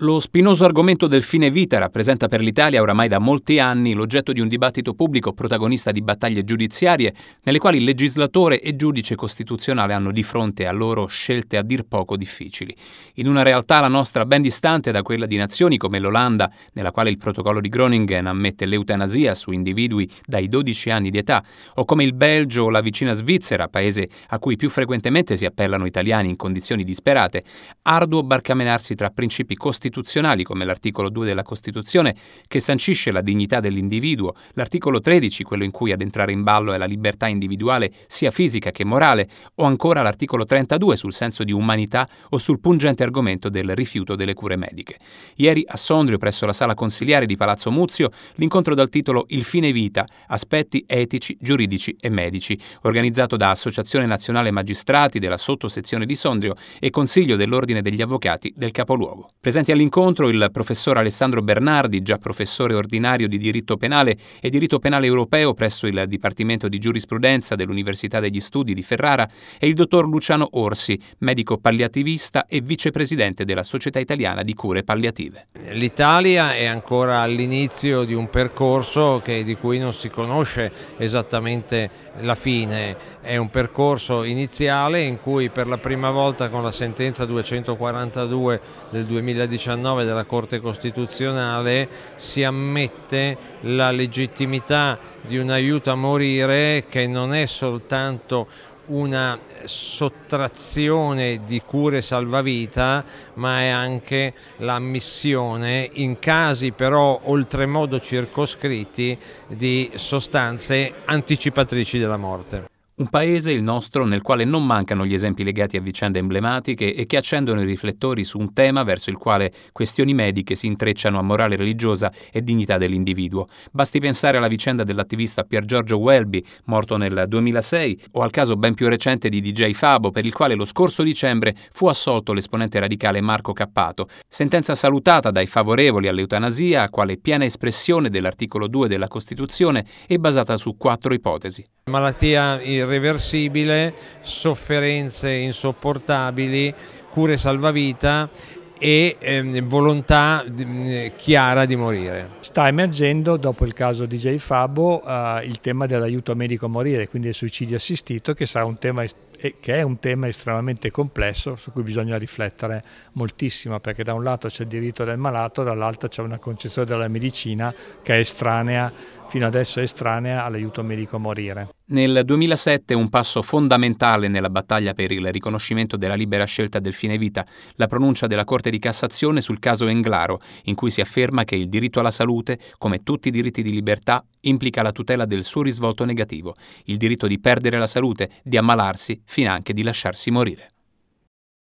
Lo spinoso argomento del fine vita rappresenta per l'Italia oramai da molti anni l'oggetto di un dibattito pubblico protagonista di battaglie giudiziarie nelle quali legislatore e giudice costituzionale hanno di fronte a loro scelte a dir poco difficili. In una realtà la nostra ben distante da quella di nazioni come l'Olanda, nella quale il protocollo di Groningen ammette l'eutanasia su individui dai 12 anni di età, o come il Belgio o la vicina Svizzera, paese a cui più frequentemente si appellano italiani in condizioni disperate, arduo barcamenarsi tra principi costituzionali costituzionali come l'articolo 2 della Costituzione che sancisce la dignità dell'individuo, l'articolo 13, quello in cui ad entrare in ballo è la libertà individuale sia fisica che morale, o ancora l'articolo 32 sul senso di umanità o sul pungente argomento del rifiuto delle cure mediche. Ieri a Sondrio, presso la sala consiliare di Palazzo Muzio, l'incontro dal titolo Il fine vita, aspetti etici, giuridici e medici, organizzato da Associazione Nazionale Magistrati della sottosezione di Sondrio e Consiglio dell'Ordine degli Avvocati del capoluogo. Presenti all'incontro il professor Alessandro Bernardi, già professore ordinario di diritto penale e diritto penale europeo presso il Dipartimento di Giurisprudenza dell'Università degli Studi di Ferrara, e il dottor Luciano Orsi, medico palliativista e vicepresidente della Società Italiana di Cure Palliative. L'Italia è ancora all'inizio di un percorso che, di cui non si conosce esattamente la fine, è un percorso iniziale in cui per la prima volta con la sentenza 242 del 2019 19 della Corte Costituzionale si ammette la legittimità di un aiuto a morire che non è soltanto una sottrazione di cure salvavita ma è anche l'ammissione in casi però oltremodo circoscritti di sostanze anticipatrici della morte. Un paese, il nostro, nel quale non mancano gli esempi legati a vicende emblematiche e che accendono i riflettori su un tema verso il quale questioni mediche si intrecciano a morale religiosa e dignità dell'individuo. Basti pensare alla vicenda dell'attivista Pier Giorgio Welby, morto nel 2006, o al caso ben più recente di DJ Fabo, per il quale lo scorso dicembre fu assolto l'esponente radicale Marco Cappato. Sentenza salutata dai favorevoli all'eutanasia, quale piena espressione dell'articolo 2 della Costituzione e basata su quattro ipotesi. Malattia irreversibile, sofferenze insopportabili, cure salvavita e eh, volontà eh, chiara di morire. Sta emergendo dopo il caso di J. Fabo eh, il tema dell'aiuto medico a morire, quindi del suicidio assistito, che, un tema, che è un tema estremamente complesso su cui bisogna riflettere moltissimo, perché da un lato c'è il diritto del malato, dall'altro c'è una concezione della medicina che è estranea, fino adesso estranea all'aiuto medico a morire. Nel 2007 un passo fondamentale nella battaglia per il riconoscimento della libera scelta del fine vita, la pronuncia della Corte di Cassazione sul caso Englaro, in cui si afferma che il diritto alla salute, come tutti i diritti di libertà, implica la tutela del suo risvolto negativo, il diritto di perdere la salute, di ammalarsi, finanche di lasciarsi morire.